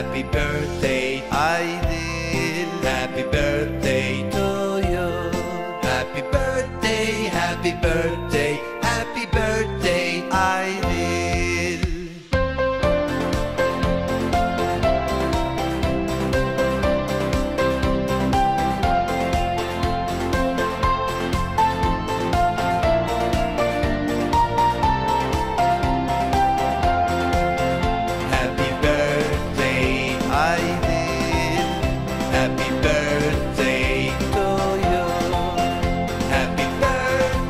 Happy birthday, Aydin. Happy birthday to you. Happy birthday, happy birthday.